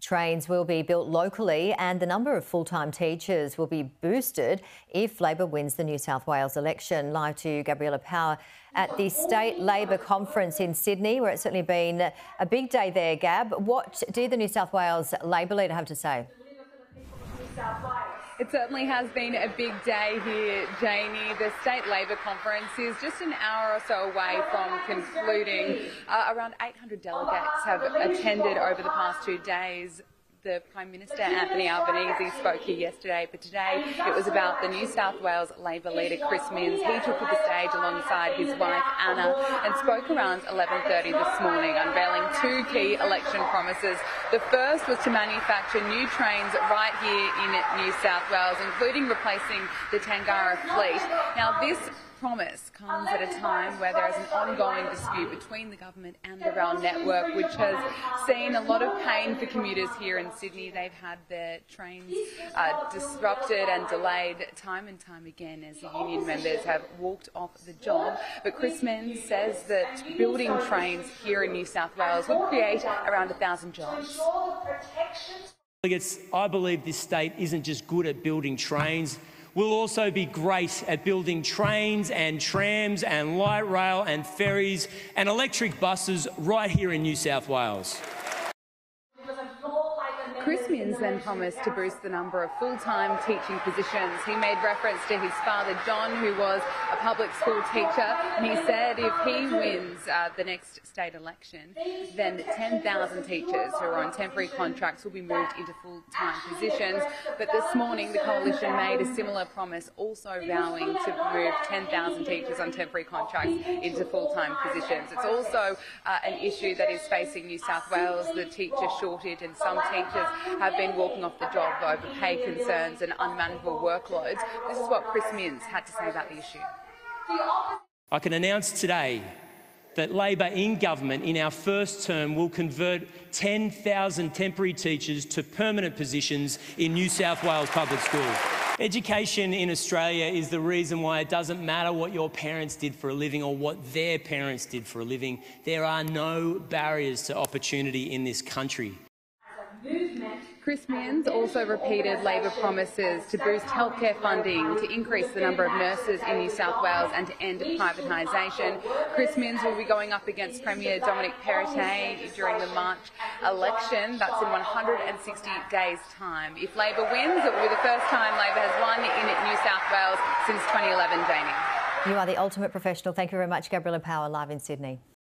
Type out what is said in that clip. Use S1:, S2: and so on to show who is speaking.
S1: Trains will be built locally and the number of full time teachers will be boosted if Labor wins the New South Wales election. Live to Gabriella Power at the State Labor Conference in Sydney, where it's certainly been a big day there, Gab. What did the New South Wales Labor leader have to say?
S2: It certainly has been a big day here, Jaynie. The State Labor Conference is just an hour or so away from concluding. Uh, around 800 delegates have attended over the past two days the Prime Minister Anthony Albanese spoke here yesterday, but today it was about the New South Wales Labor leader Chris Minns. He took to the stage alongside his wife Anna and spoke around 11:30 this morning, unveiling two key election promises. The first was to manufacture new trains right here in New South Wales, including replacing the Tangara fleet. Now this promise comes at a time where there is an ongoing dispute between the government and the rail network, which has seen a lot of pain for commuters here in Sydney. They've had their trains uh, disrupted and delayed time and time again as the union members have walked off the job. But Chris Minns says that building trains here in New South Wales will create around a thousand jobs.
S3: I believe this state isn't just good at building trains. We'll also be great at building trains and trams and light rail and ferries and electric buses right here in New South Wales.
S2: Minns then promised to boost the number of full-time teaching positions. He made reference to his father, John, who was a public school teacher, and he said if he wins uh, the next state election, then 10,000 teachers who are on temporary contracts will be moved into full-time positions. But this morning, the coalition made a similar promise, also vowing to move 10,000 teachers on temporary contracts into full-time positions. It's also uh, an issue that is facing New South Wales, the teacher shortage, and some teachers have been walking off the job over pay concerns and unmanageable workloads. This is what Chris Minns had to say about the issue.
S3: I can announce today that Labor in government in our first term will convert 10,000 temporary teachers to permanent positions in New South Wales public schools. Education in Australia is the reason why it doesn't matter what your parents did for a living or what their parents did for a living. There are no barriers to opportunity in this country.
S2: Chris Minns also repeated Labor promises to boost healthcare funding, to increase the number of nurses in New South Wales and to end privatisation. Chris Minns will be going up against Premier Dominic Perrottet during the March election. That's in 160 days' time. If Labor wins, it will be the first time Labor has won in New South Wales since 2011, Jamie.
S1: You are the ultimate professional. Thank you very much, Gabriella Power, live in Sydney.